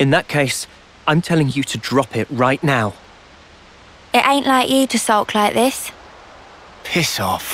In that case, I'm telling you to drop it right now. It ain't like you to sulk like this. Piss off.